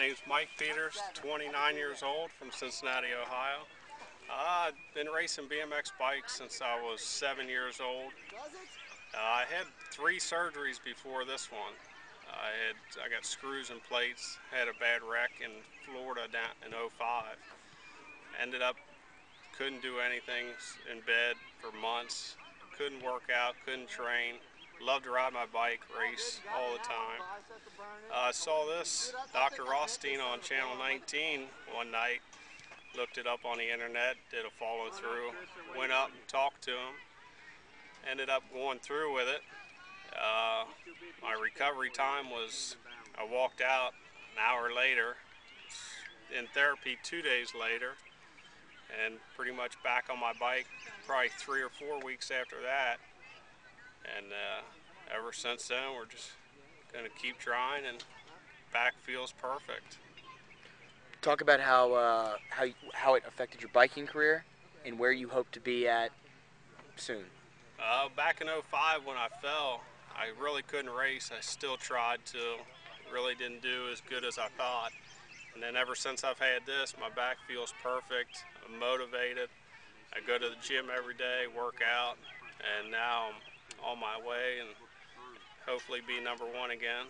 name's Mike Peters, 29 years old from Cincinnati, Ohio. Uh, I've been racing BMX bikes since I was seven years old. Uh, I had three surgeries before this one. I had I got screws and plates, had a bad wreck in Florida down in 05. Ended up couldn't do anything in bed for months. Couldn't work out, couldn't train. Loved to ride my bike, race all the time. Uh, I saw this Dr. Rothstein on Channel 19 one night. Looked it up on the internet, did a follow through, went up and talked to him. Ended up going through with it. Uh, my recovery time was, I walked out an hour later, in therapy two days later, and pretty much back on my bike probably three or four weeks after that. And uh, ever since then, we're just going to keep trying, and back feels perfect. Talk about how uh, how how it affected your biking career and where you hope to be at soon. Uh, back in 05 when I fell, I really couldn't race. I still tried to. Really didn't do as good as I thought. And then ever since I've had this, my back feels perfect. I'm motivated. I go to the gym every day, work out, and now I'm on my way and hopefully be number one again.